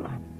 blood.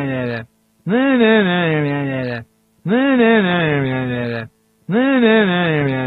nè nè nè nè nè nè nè nè nè nè nè nè nè nè